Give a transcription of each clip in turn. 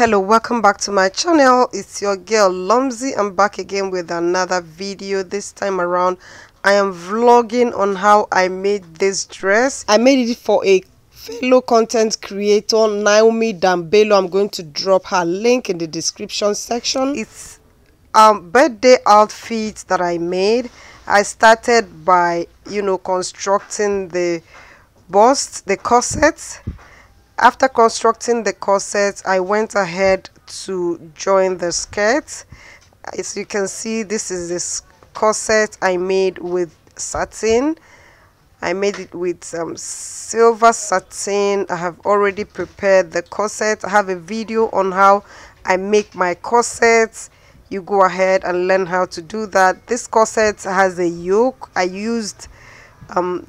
hello welcome back to my channel. It's your girl Lomzy. I'm back again with another video this time around. I am vlogging on how I made this dress. I made it for a fellow content creator Naomi Dambelo. I'm going to drop her link in the description section. It's um birthday outfit that I made. I started by you know constructing the bust the corset after constructing the corset I went ahead to join the skirt as you can see this is this corset I made with satin. I made it with um, silver satin. I have already prepared the corset. I have a video on how I make my corsets you go ahead and learn how to do that. This corset has a yoke. I used um,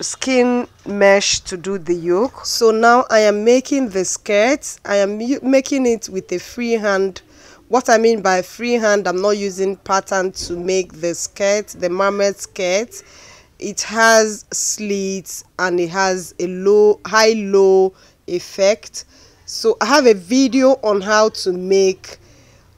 skin mesh to do the yoke. So now i am making the skirt. I am making it with a free hand. What i mean by free hand i'm not using pattern to make the skirt the mermaid skirt. It has slits and it has a low high low effect. So i have a video on how to make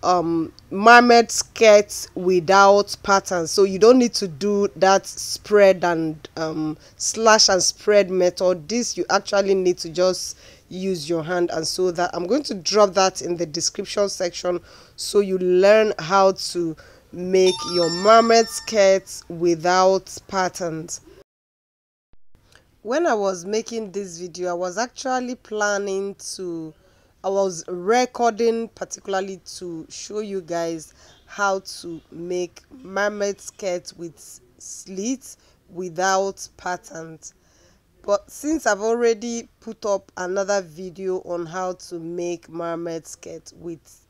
um mermaid skirts without patterns so you don't need to do that spread and um, slash and spread method. This you actually need to just use your hand and sew that. I'm going to drop that in the description section so you learn how to make your mermaid skirts without patterns. When i was making this video i was actually planning to I was recording particularly to show you guys how to make mermaid skirt with slits without patterns. But since I've already put up another video on how to make mermaid skirt with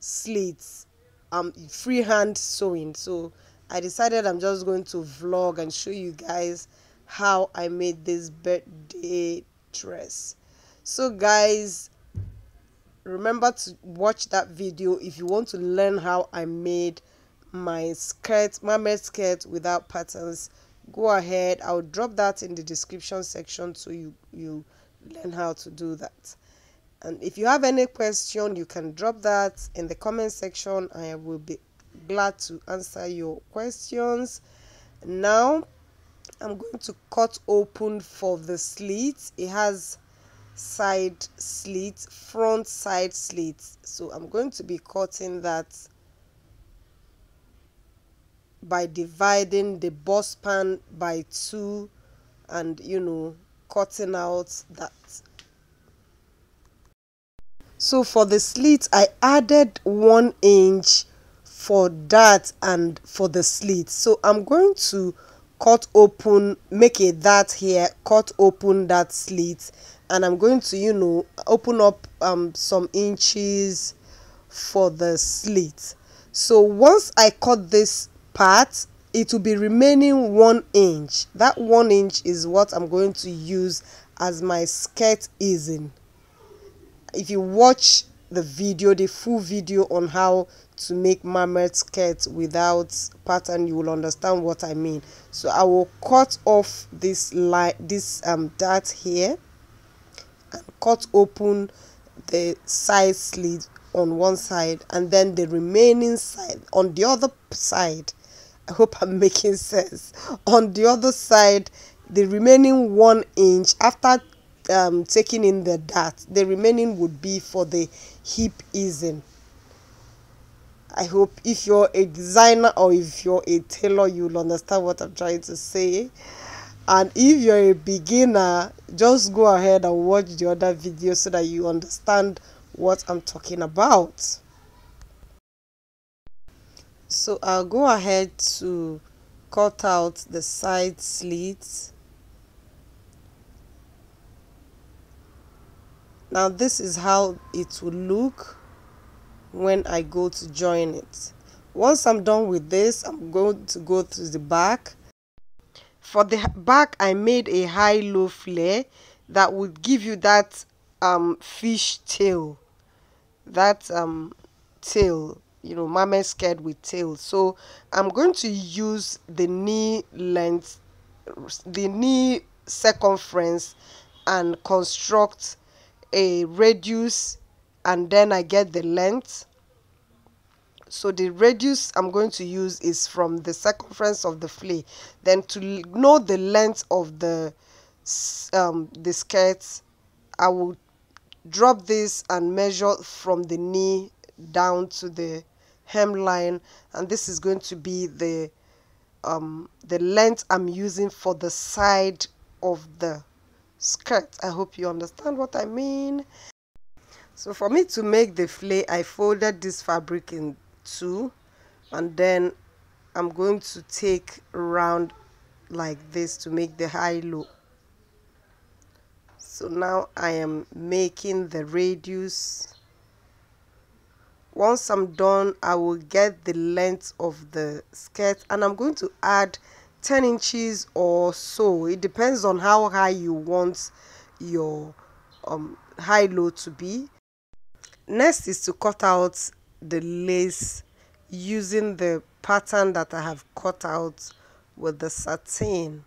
slits um freehand sewing so I decided I'm just going to vlog and show you guys how I made this birthday dress. So guys remember to watch that video if you want to learn how I made my skirt my mermaid skirt without patterns. Go ahead. I'll drop that in the description section so you you learn how to do that. And if you have any question you can drop that in the comment section. I will be glad to answer your questions. Now I'm going to cut open for the slits it has side slits front side slits. So i'm going to be cutting that by dividing the bust span by two and you know cutting out that. So for the slit i added one inch for that and for the slit. So i'm going to cut open make a that here cut open that slit and I'm going to you know open up um, some inches for the slit. So once I cut this part it will be remaining one inch. That one inch is what I'm going to use as my skirt easing. If you watch the video the full video on how to make mermaid skirt without pattern you will understand what I mean. So I will cut off this line this um dart here and cut open the side slit on one side and then the remaining side on the other side i hope i'm making sense on the other side the remaining one inch after um, taking in the dart the remaining would be for the hip easing. I hope if you're a designer or if you're a tailor you'll understand what i'm trying to say and if you're a beginner just go ahead and watch the other video so that you understand what i'm talking about. So i'll go ahead to cut out the side slits. Now this is how it will look when i go to join it. Once i'm done with this i'm going to go to the back for the back i made a high low flare that would give you that um fish tail. That um tail you know mermaid skirt with tail. So i'm going to use the knee length the knee circumference and construct a radius and then I get the length so the radius I'm going to use is from the circumference of the flare then to know the length of the um, the skirt I will drop this and measure from the knee down to the hemline. And this is going to be the um, the length I'm using for the side of the skirt. I hope you understand what I mean. So for me to make the flare I folded this fabric in two and then I'm going to take round like this to make the high low. So now I am making the radius. Once I'm done I will get the length of the skirt and I'm going to add 10 inches or so. It depends on how high you want your um, high low to be. Next is to cut out the lace using the pattern that I have cut out with the satin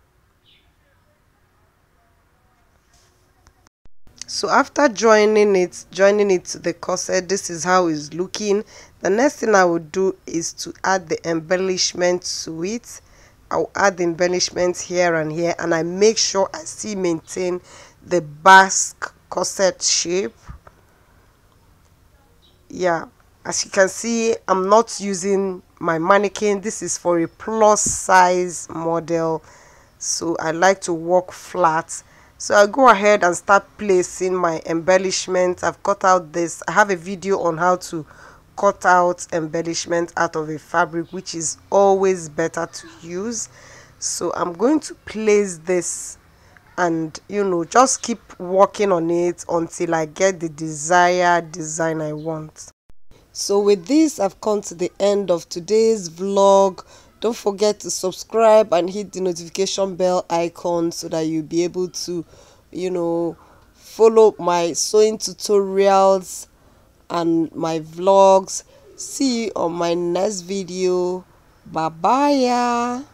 so after joining it joining it to the corset this is how it's looking. The next thing i will do is to add the embellishment to it. I'll add the embellishments here and here and i make sure i still maintain the basque corset shape. Yeah as you can see i'm not using my mannequin. This is for a plus size model. So i like to work flat. So i go ahead and start placing my embellishments. I've cut out this. I have a video on how to cut out embellishment out of a fabric which is always better to use. So i'm going to place this and you know just keep working on it until i get the desired design i want so with this i've come to the end of today's vlog. Don't forget to subscribe and hit the notification bell icon so that you'll be able to you know follow my sewing tutorials and my vlogs. See you on my next video. Bye bye